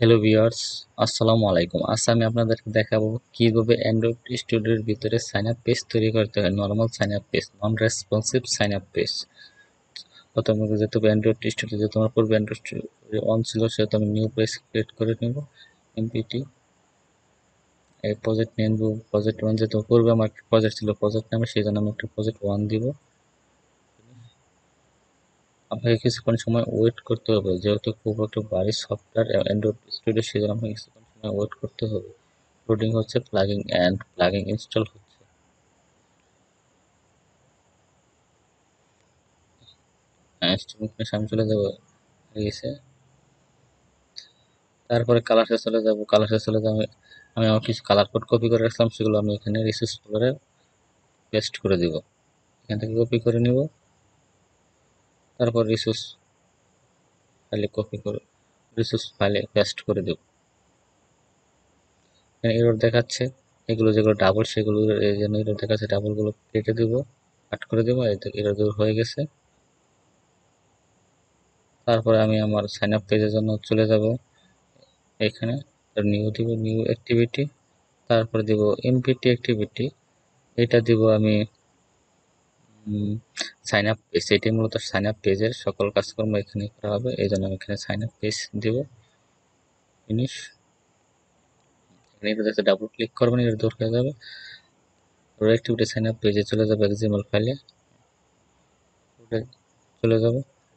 Hello viewers আসসালামু আলাইকুম। আজ আমি আপনাদেরকে দেখাবো কীভাবে অ্যান্ড্রয়েড স্টুডিওর ভিতরে সাইন আপ পেজ তৈরি করতে হয়। Normal sign up page non responsive sign up page প্রথমে যেহেতু অ্যান্ড্রয়েড স্টুডিও যে তোমার পূর্বে অ্যান্ড্রয়েড স্টুডিও অন ছিল সেহেতু আমি নিউ পেজ ক্রিয়েট করে নেব। এমপিটি এই প্রজেক্ট নেম প্রজেক্ট ওয়ান যেহেতু পূর্বে আমার প্রজেক্ট ছিল প্রজেক্ট নামে সেই জন্য আমি একটা প্রজেক্ট ওয়ান দিব। আপনাকে কিছুক্ষণ সময় ওয়েট করতে হবে। যেহেতু খুব একটা ভারী সফটওয়্যার অ্যান্ড্রয়েড স্টুডিও সেই জন্য আপনাকে কিছুক্ষণ সময় ওয়েট করতে হবে। লোডিং হচ্ছে প্লাগিং অ্যান্ড প্লাগিং ইনস্টল হচ্ছে। আমি চলে যাব। তারপরে কালারসে চলে যাব। কালারসে চলে যাব আমি আমার কিছু কালার কোড কপি করে রাখলাম, সেগুলো আমি এখানে রিসোর্স ফলোরে পেস্ট করে দিব। এখান থেকে কপি করে নিব। তারপর রিসোর্স ফাইলে কপি করে রিসোর্স ফাইলে পেস্ট করে দেব। এখানে এরর দেখাচ্ছে, এগুলো যেগুলো ডাবল সেগুলো জন্য এরর দেখাচ্ছে ডাবলগুলো কেটে দেব কাট করে দেবো এরর দূর হয়ে গেছে। তারপরে আমি আমার সাইন আপ পেজের জন্য চলে যাব, এখানে নিউ দিব নিউ অ্যাক্টিভিটি তারপরে দিব এমপিটি অ্যাক্টিভিটি এটা দিব আমি সাইন আপ এটি মূলত সাইন আপ পেজের সকল কাজকর্ম এখানে করা হবে এই জন্য আমি এখানে সাইন আপ পেজ দেব। ফিনিশ এখানে ডাবল ক্লিক করবেন এটা দূর হয়ে যাবে। অ্যাক্টিভিটি সাইন আপ পেজে চলে যাবে এক্সিএমএল ফাইলে চলে যাব।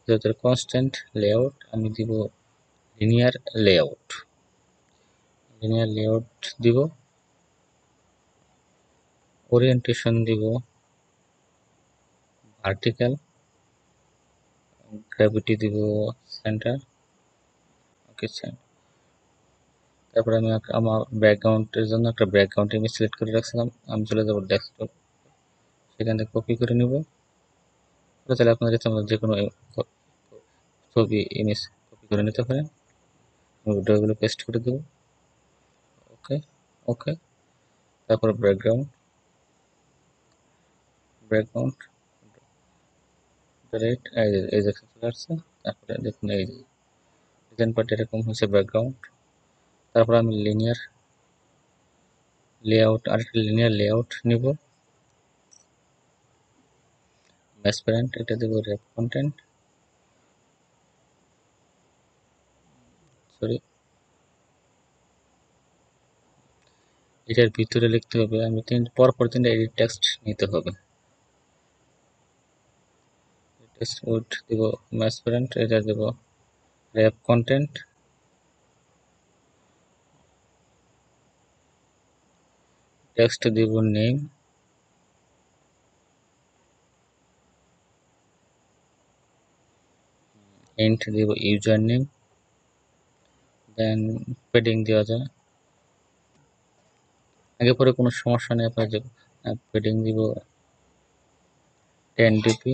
যেহেতু কনস্ট্যান্ট লেআউট আমি দিব লিনিয়ার লেআউট লিনিয়ার লেআউট দিব। ওরিয়েন্টেশন দিব। ভার্টিক্যাল গ্র্যাভিটি দিব সেন্টার ওকে তারপরে আমি আমার ব্যাকগ্রাউন্ডের জন্য একটা ব্যাকগ্রাউন্ড ইমেজ সিলেক্ট করে রাখছিলাম, আমি চলে যাব ডেস্কটপ সেখান থেকে কপি করে নিব। তাহলে আপনাদের যে কোনো ছবি ইমেজ কপি করে নিতে পারেন। ভিডিওগুলো পেস্ট করে দেব। ওকে ওকে তারপর ব্যাকগ্রাউন্ড ব্যাকগ্রাউন্ড রেট এই যে চলে আসছে, তারপরে দেখুন এই ডিজাইন পার্ট এরকম হচ্ছে ব্যাকগ্রাউন্ড তারপর আমি লিনিয়ার লেআউট আরেকটা লিনিয়ার লেআউট নিব। ম্যাসপ্যারেন্ট এটা দেবো রেপ কন্টেন্ট সরি এটার ভিতরে লিখতে হবে, আমি তিন পর পর তিনটা এডিট টেক্সট নিতে হবে। উড দেব ম্যাসপ্যারেন্ট এটা দেব, র্যাপ কন্টেন্ট। টেক্সট দিব নেম। এন্ট দিব ইউজার নেম। দেন পেডিং দেওয়া যায়। আগে পরে কোনো সমস্যা নেই, আপনার পেডিং দিব ten DP.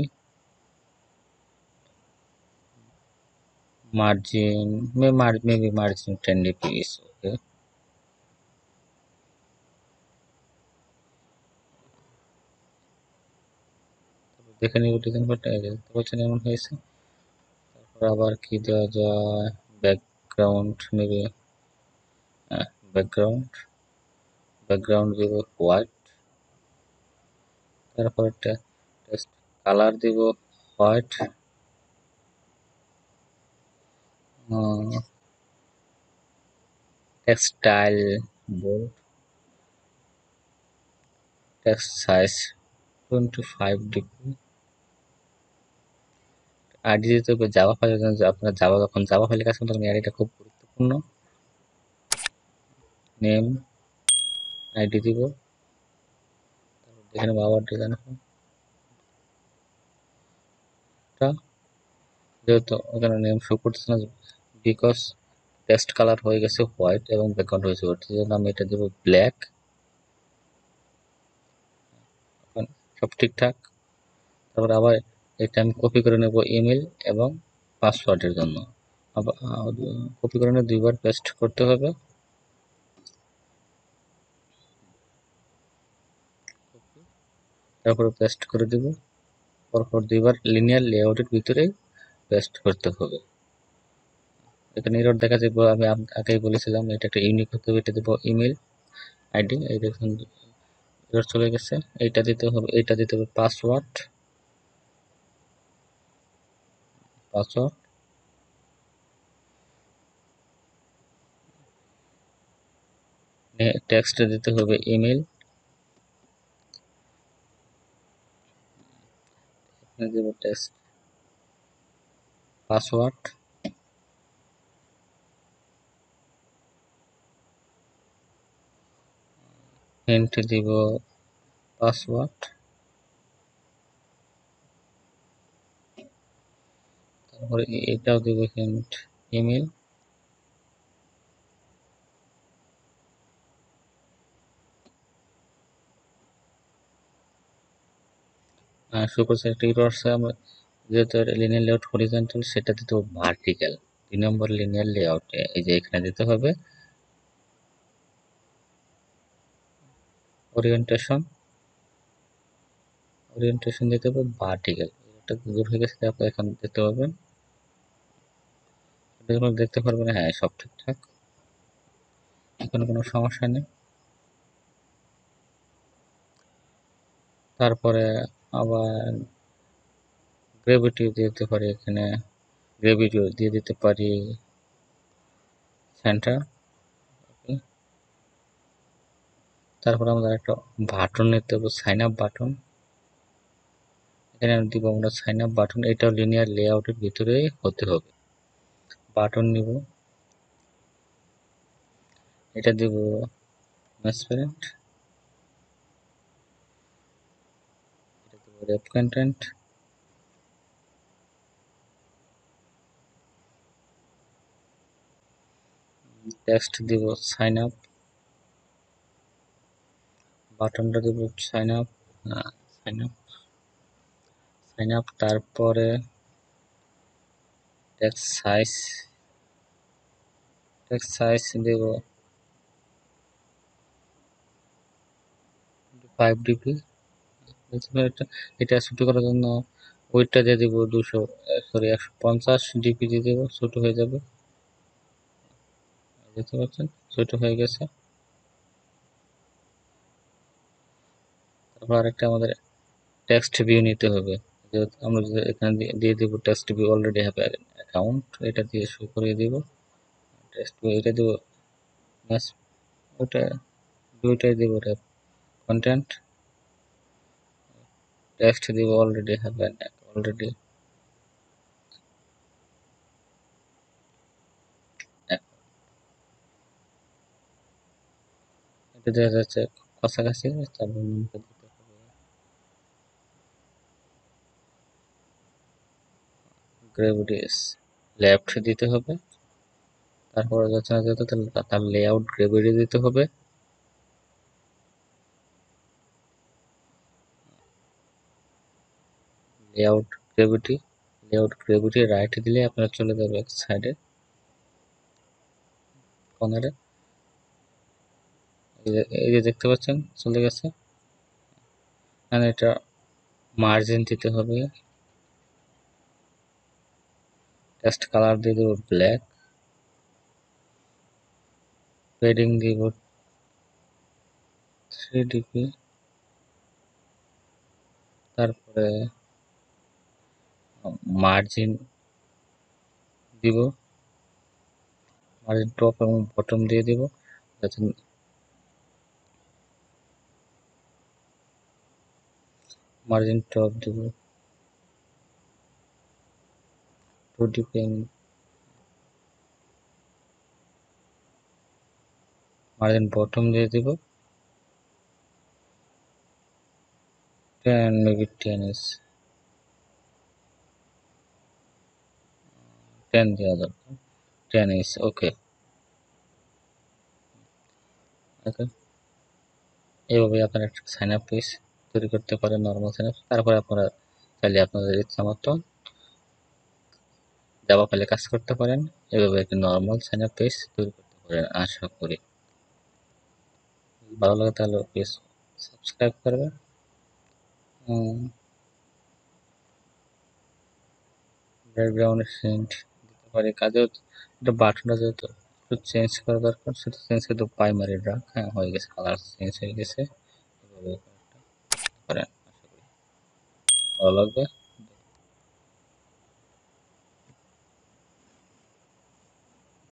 Margin maybe margin 10 dp is okay দেখে নিব ডিজাইন পার্টটা দেখতে পাচ্ছেন এমন হয়েছে তারপর আবার কি দেওয়া যায় ব্যাকগ্রাউন্ড নেবে ব্যাকগ্রাউন্ড ব্যাকগ্রাউন্ড দিব হোয়াইট তারপর টেক্সট কালার দিব white text style bold text size 25 degree ফাইলের জন্য আপনার যখন জাভা ফাইলে কাজ তখন খুব গুরুত্বপূর্ণ। নেম আইডি দিব। দেখে নেব আবার ডিজাইন যেহেতু ওখানে নেম শো করতেছে না বিকজ টেক্সট কালার হয়ে গেছে হোয়াইট এবং ব্যাকগ্রাউন্ড হয়েছে হোয়াইট জন্য আমি এটা দেবো ব্ল্যাক সব ঠিকঠাক। তারপর আবার এটা আমি কপি করে নেব ইমেল এবং পাসওয়ার্ডের জন্য। আবার কপি করে নিয়ে দুইবার পেস্ট করতে হবে। তারপরে পেস্ট করে দেব। পরপর দুইবার লিনিয়ার লেআউটের ভিতরে পেস্ট করতে হবে। এখানে এরর দেখা যাবে, আমি আগেই বলেছিলাম, এটা একটা ইউনিক হতে হবে, এটা দেবো ইমেল আইডি এই দেখুন চলে গেছে, এইটা দিতে হবে, এইটা দিতে হবে পাসওয়ার্ড পাসওয়ার্ড টেক্সটে দিতে হবে ইমেল টেক্সট পাসওয়ার্ড হিন্ট দিব পাসওয়ার্ড তারপরে এটাও দিব হিন্ট ইমেল সুপার আছে আমরা যেহেতু লিনিয়ার লেআউট হরিজন্টাল সেটা দিতে ভার্টিক্যাল দুই নম্বর লিনিয়ার লেআউট এই যে এখানে দিতে হবে। ওরিয়েন্টেশন ওরিয়েন্টেশন দিতে হবে ভার্টিক্যাল এটা দূর হয়ে গেছে আপনি এখন পারবেন এগুলো দেখতে পারবেন হ্যাঁ সব ঠিকঠাক। এখানে কোনো সমস্যা নেই। তারপরে আবার গ্রেভিটি দিয়ে দিতে পারি এখানে। গ্রেভিটি দিয়ে দিতে পারি। সেন্টার তারপর আমাদের একটা বাটন নিতে হবে সাইন আপ বাটন এখানে আমি দিব আমরা সাইন আপ বাটন এটাও লিনিয়ার লেআউটের ভিতরে হতে হবে। বাটন নিব। এটা দিব ট্রান্সপারেন্ট এটা দিব রেপ কন্টেন্ট টেক্সট দিব সাইন আপ বাটনটা দিব sign up sign up sign up তারপরে টেক্সট সাইজ টেক্সট সাইজ দেব ফাইভ ডিপি এটা এটা ছোটো করার জন্য ওইটা দিয়ে দিব দুশো সরি একশো পঞ্চাশ ডিপি দিয়ে দেবো, ছোটো হয়ে যাবে দেখতে পাচ্ছেন ছোটো হয়ে গেছে। তারপর আরেকটা আমাদের টেক্সট ভিউ নিতে হবে। যেহেতু আমরা এখানে দিয়ে- দিব text view already have account এটা দিয়ে শুরু করে দিব। টেক্সট ভিউ এটা দিব, ব্যাস, ওটা, দুইটাই দিব র্যাপ কন্টেন্ট টেক্সট দিব অলরেডি হ্যাভ অলরেডি দেখা যাচ্ছে কাছাকাছি, তারপর গ্রেভিটিস লেফট দিতে হবে। তারপর যাচ্ছে না তার লেআউট গ্রেভিটি দিতে হবে। Layout gravity layout gravity right দিলে আপনার চলে যাবে এক সাইডে কর্নারে এই যে দেখতে পাচ্ছেন, চলে গেছে। এখানে এটা মার্জিন দিতে হবে। টেক্সট কালার দিয়ে দেবো ব্ল্যাক পেডিং দিব থ্রি ডিপি তারপরে মার্জিন দিব। মার্জিন টপ এবং বটম দিয়ে দিব। যাতে মার্জিন টপ দিব। টু ডিপি মার্জিন বটম দিয়ে দিব। Ten, maybe ten is ten দেওয়া দরকার। Ten is okay. ওকে। এইভাবে আপনারা একটা সাইন আপ পেজ তৈরি করতে পারেন নর্মাল সাইন আপ তারপরে আপনারা চাইলে আপনাদের ইচ্ছা মতো জাভা ফাইলে কাজ করতে পারেন, এভাবে একটি নর্মাল সাইন আপ পেজ তৈরি করতে পারেন, আশা করি। ভালো লাগে তাহলে প্লিজ সাবস্ক্রাইব করবেন। ব্যাকগ্রাউন্ড সেন্ট দিতে এই কাজেও এটা বাটনটা যেহেতু একটু চেঞ্জ করা দরকার, সেটা চেঞ্জ করতে প্রাইমারি ড্রাগ হ্যাঁ হয়ে গেছে কালার চেঞ্জ হয়ে গেছে ভালো লাগবে।